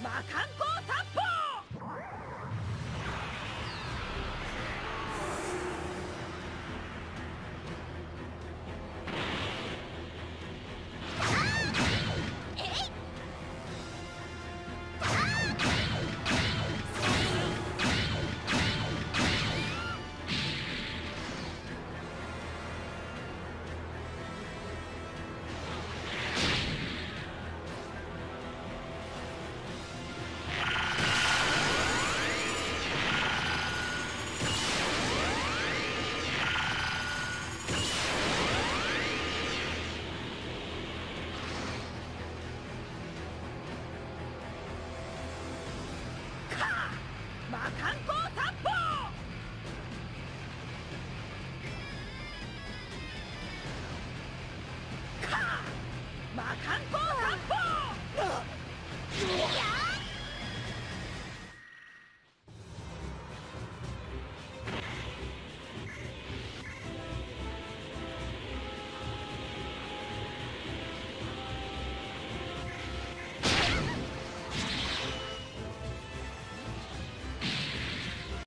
魔漢光観光散歩！魔観光散歩